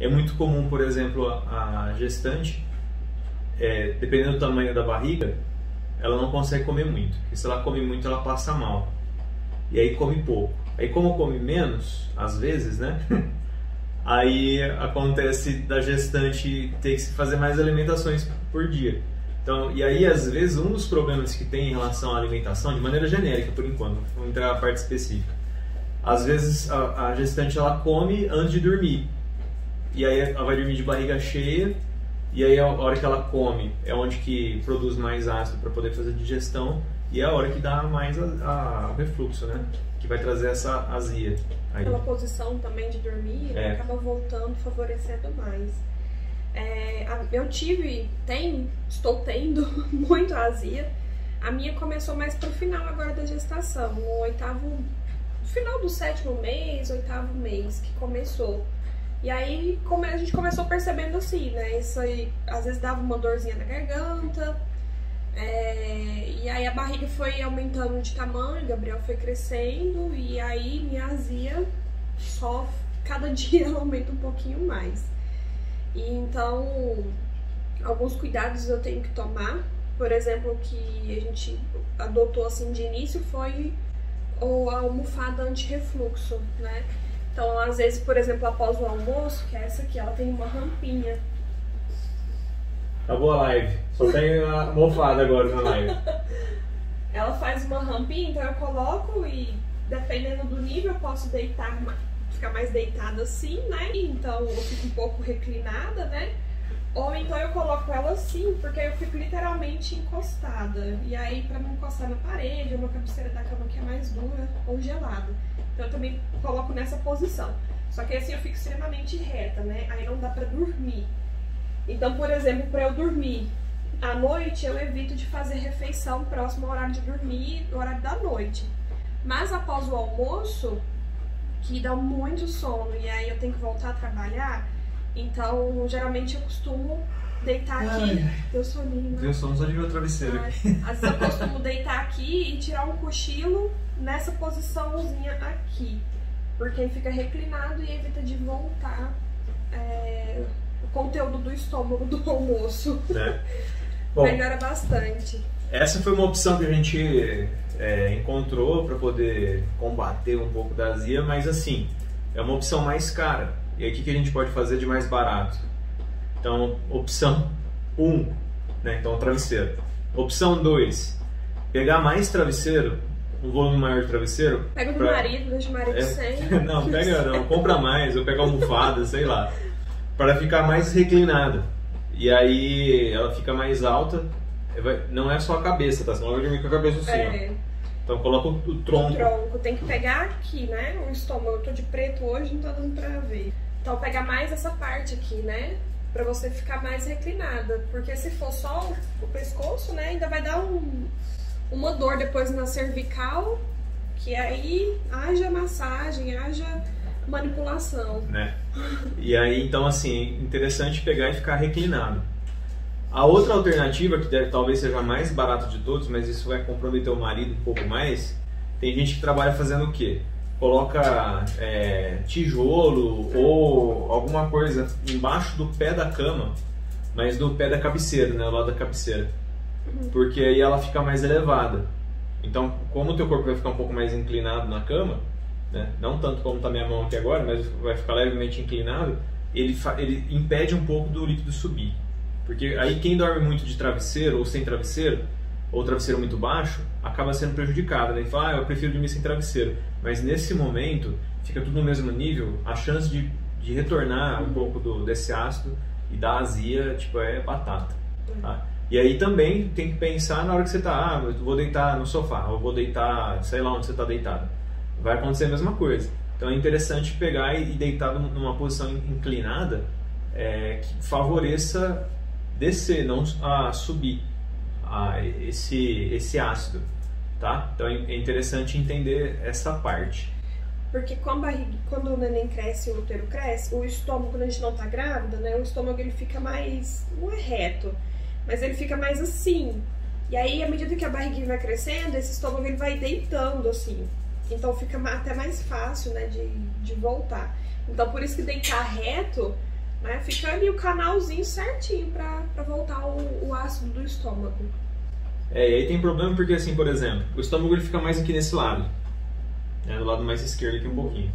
É muito comum, por exemplo, a gestante, é, dependendo do tamanho da barriga, ela não consegue comer muito. Porque se ela come muito, ela passa mal. E aí come pouco. Aí como come menos, às vezes, né? aí acontece da gestante ter que fazer mais alimentações por dia. Então, e aí às vezes um dos problemas que tem em relação à alimentação, de maneira genérica por enquanto, vamos entrar na parte específica. Às vezes a, a gestante ela come antes de dormir. E aí ela vai dormir de barriga cheia e aí a hora que ela come é onde que produz mais ácido para poder fazer digestão e é a hora que dá mais o refluxo, né? Que vai trazer essa azia. Aí. Pela posição também de dormir, é. acaba voltando, favorecendo mais. É, eu tive, tenho, estou tendo muito azia. A minha começou mais pro final agora da gestação, no oitavo, final do sétimo mês, oitavo mês que começou. E aí a gente começou percebendo assim, né? Isso aí às vezes dava uma dorzinha na garganta. É, e aí a barriga foi aumentando de tamanho, Gabriel foi crescendo e aí minha azia só cada dia ela aumenta um pouquinho mais. E então alguns cuidados eu tenho que tomar. Por exemplo, que a gente adotou assim de início foi a almofada anti-refluxo, né? Então, às vezes, por exemplo, após o almoço, que é essa aqui, ela tem uma rampinha. Acabou a live. Só tem a almofada agora na live. ela faz uma rampinha, então eu coloco e dependendo do nível eu posso deitar, ficar mais deitada assim, né? Então eu fico um pouco reclinada, né? Ou então eu coloco ela assim, porque eu fico literalmente encostada. E aí, pra não encostar na parede, ou na cabeceira da cama que é mais dura ou gelada. Então eu também coloco nessa posição. Só que assim eu fico extremamente reta, né? Aí não dá pra dormir. Então, por exemplo, para eu dormir à noite, eu evito de fazer refeição próximo ao horário de dormir, horário da noite. Mas após o almoço, que dá muito sono e aí eu tenho que voltar a trabalhar, então geralmente eu costumo deitar aqui. Ai, deu soninho. Deu sono só de ver o travesseiro Ai, Às vezes eu costumo deitar aqui e tirar um cochilo nessa posiçãozinha aqui. Porque aí fica reclinado e evita de voltar é, o conteúdo do estômago do almoço. É. Bom, Melhora bastante. Essa foi uma opção que a gente é, encontrou para poder combater um pouco da azia, mas assim, é uma opção mais cara. E aí o que a gente pode fazer de mais barato? Então, opção 1, um, né? então travesseiro. Opção 2, pegar mais travesseiro um volume maior de travesseiro. Pega do pra... marido, deixa o marido é... sem. não, pega não, compra mais, ou pega almofada, sei lá. Para ficar mais reclinada. E aí ela fica mais alta. Não é só a cabeça, tá? Senão ela vai dormir com a cabeça assim, é. ó. Então coloca o, tronco. O tronco tem que pegar aqui, né? O estômago. Eu tô de preto hoje, não tá dando pra ver. Então pega mais essa parte aqui, né? Pra você ficar mais reclinada. Porque se for só o pescoço, né? Ainda vai dar um, uma dor depois na cervical, que aí haja massagem, haja manipulação. Né? E aí, então, assim, interessante pegar e ficar reclinado. A outra alternativa, que deve, talvez seja a mais barata de todos, mas isso vai comprometer o marido um pouco mais, tem gente que trabalha fazendo o quê? Coloca é, tijolo ou alguma coisa embaixo do pé da cama, mas do pé da cabeceira, né, lado da cabeceira porque aí ela fica mais elevada. Então, como o teu corpo vai ficar um pouco mais inclinado na cama, né? não tanto como está minha mão aqui agora, mas vai ficar levemente inclinado, ele, ele impede um pouco do líquido subir. Porque aí quem dorme muito de travesseiro ou sem travesseiro, ou travesseiro muito baixo, acaba sendo prejudicado. Né? fala, ah, eu prefiro dormir sem travesseiro. Mas nesse momento, fica tudo no mesmo nível, a chance de, de retornar um pouco do, desse ácido e da azia, tipo, é batata. Tá? E aí também tem que pensar na hora que você está, ah, eu vou deitar no sofá, ou vou deitar, sei lá onde você está deitado. Vai acontecer a mesma coisa. Então é interessante pegar e deitar numa posição inclinada é, que favoreça descer, não a subir a esse, esse ácido. Tá? Então é interessante entender essa parte. Porque a barriga, quando o neném cresce, o útero cresce, o estômago, quando a gente não está grávida, né, o estômago ele fica mais, não é reto, mas ele fica mais assim. E aí, à medida que a barriguinha vai crescendo, esse estômago ele vai deitando assim. Então fica até mais fácil, né, de, de voltar. Então por isso que deitar reto Né? Fica ali o canalzinho certinho pra, pra voltar o, o ácido do estômago. É, e aí tem problema porque, assim, por exemplo, o estômago ele fica mais aqui nesse lado, né, do lado mais esquerdo aqui um pouquinho.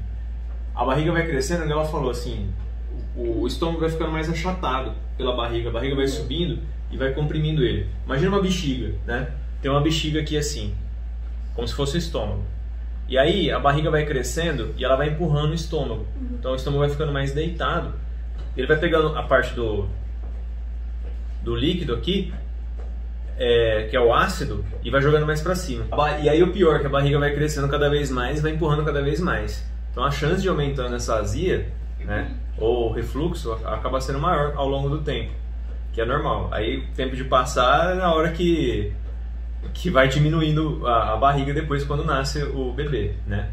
A barriga vai crescendo, e ela falou assim, o, o estômago vai ficando mais achatado pela barriga, a barriga vai subindo e vai comprimindo ele. Imagina uma bexiga, né? Tem uma bexiga aqui assim, como se fosse o estômago. E aí a barriga vai crescendo e ela vai empurrando o estômago. Uhum. Então o estômago vai ficando mais deitado. Ele vai pegando a parte do, do líquido aqui, é, que é o ácido, e vai jogando mais para cima. E aí o pior, que a barriga vai crescendo cada vez mais, vai empurrando cada vez mais. Então a chance de aumentando essa azia, né, ou refluxo, acaba sendo maior ao longo do tempo, que é normal. Aí o tempo de passar é na hora que que vai diminuindo a, a barriga depois quando nasce o bebê, né?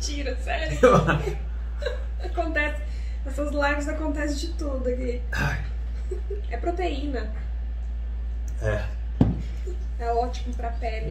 Mentira, sério? Acontece. Essas lives acontecem de tudo aqui. Ai. É proteína. É. É ótimo pra pele.